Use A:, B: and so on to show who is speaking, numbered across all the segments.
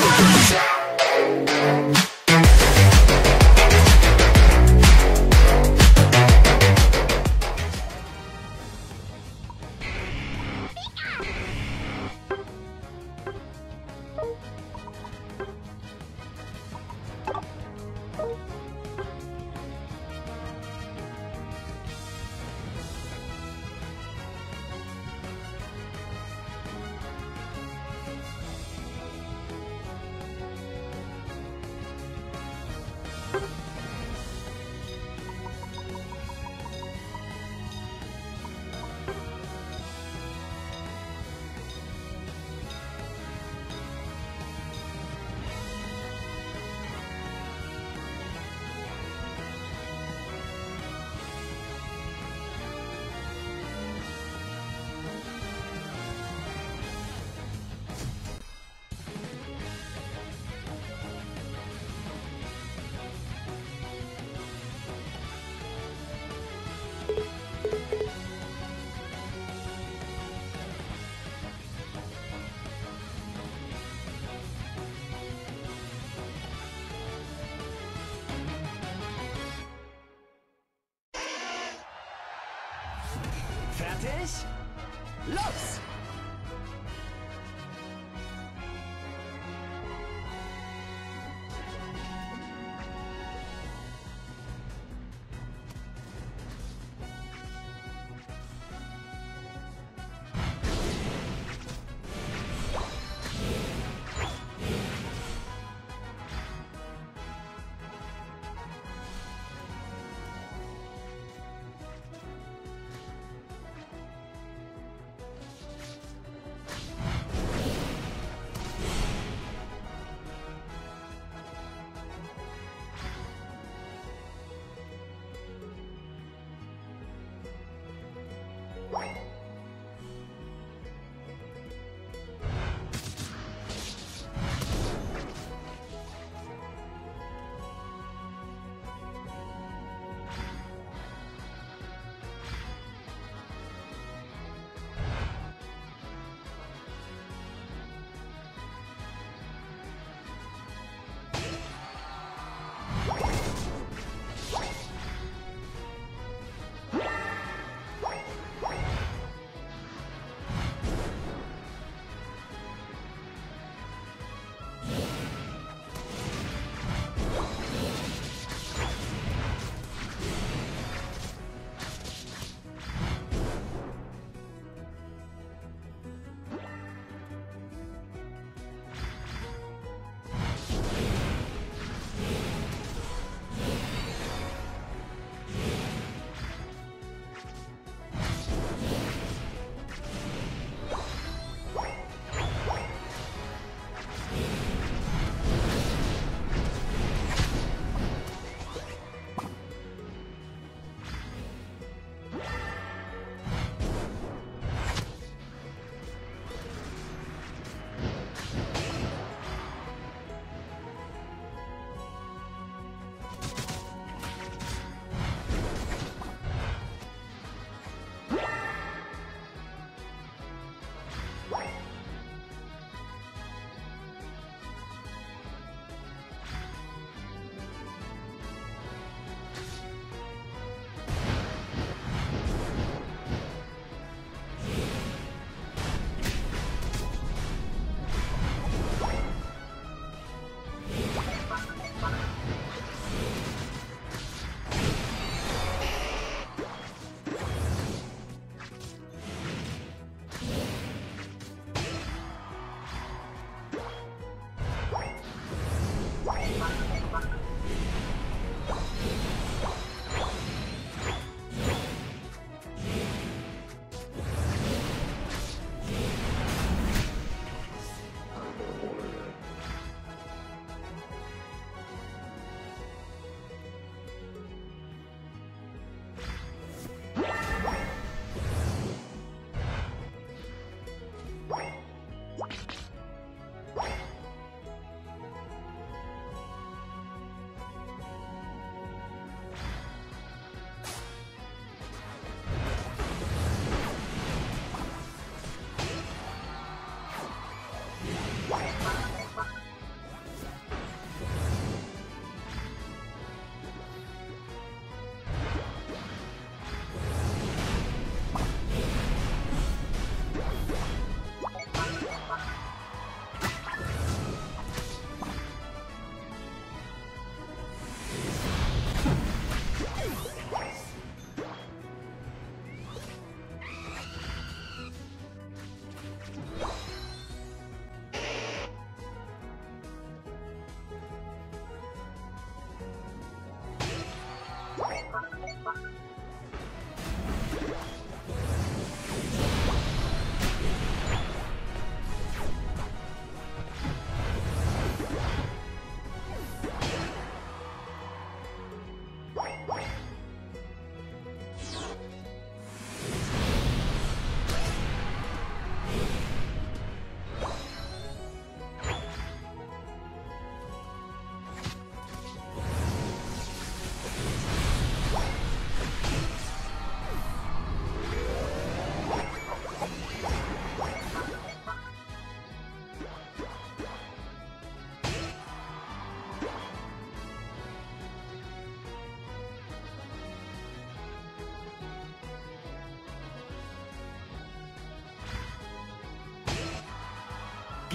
A: Tchau. Fertig? Los! you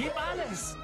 A: Gib alles!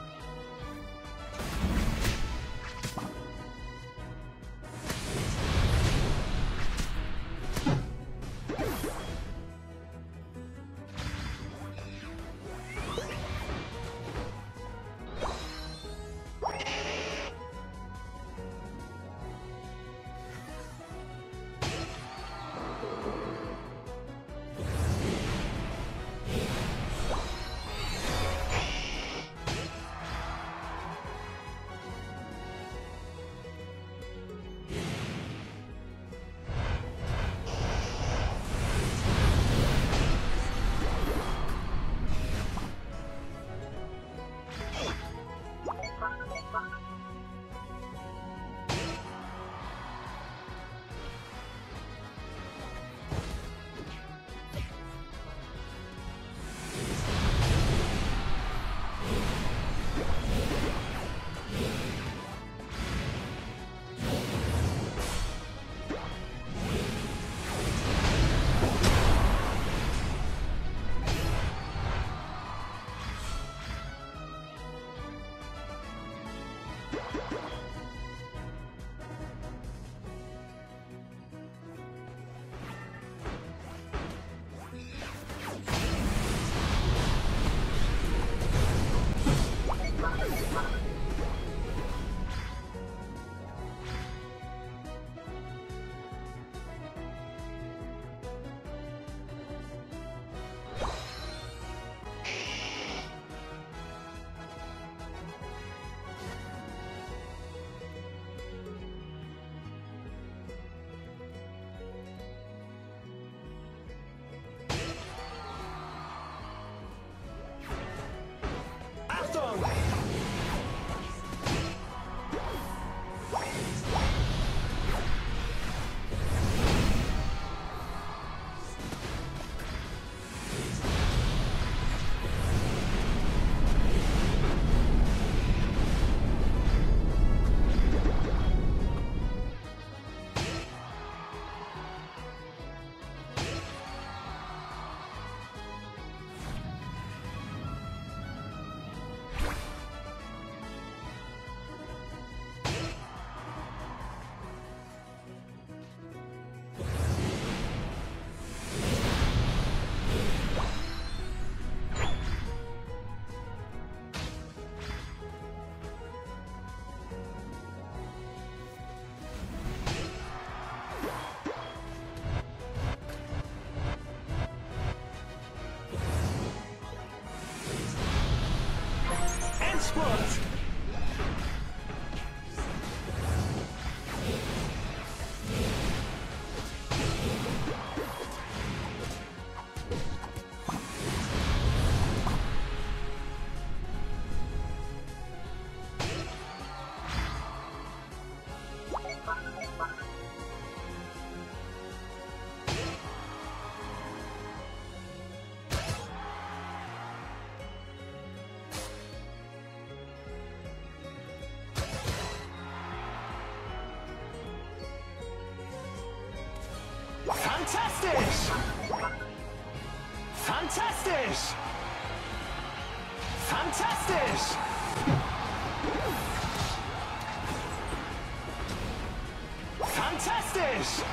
A: Fantastisch! Fantastisch! Fantastisch! Fantastisch!